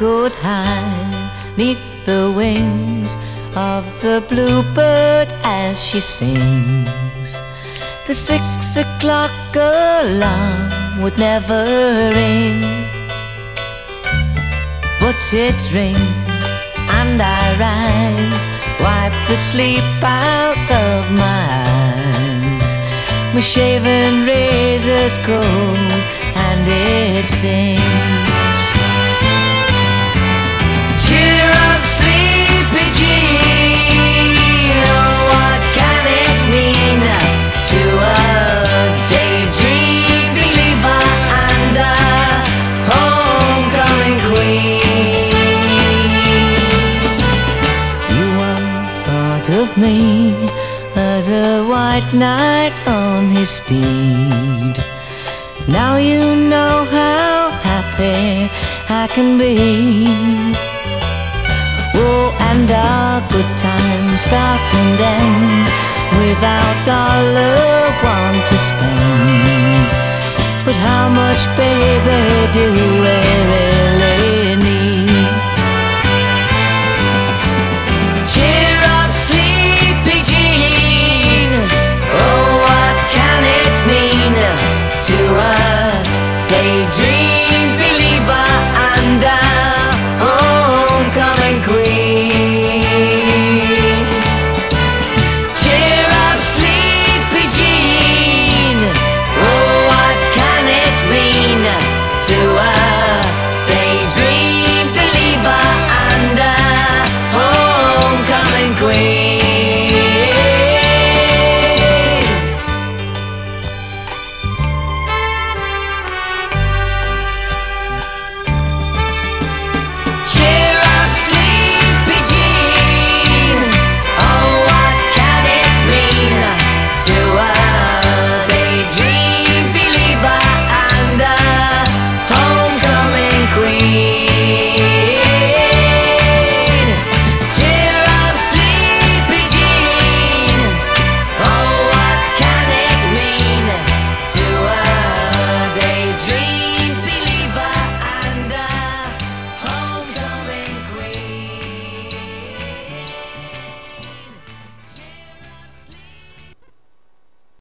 could hide neath the wings of the bluebird as she sings. The six o'clock alarm would never ring, but it rings and I rise, wipe the sleep out of my eyes. My shaven razor's cold and it stings. of me as a white knight on his steed. Now you know how happy I can be. Oh, and our good time starts and ends without dollar one to spend. But how much, baby, do you?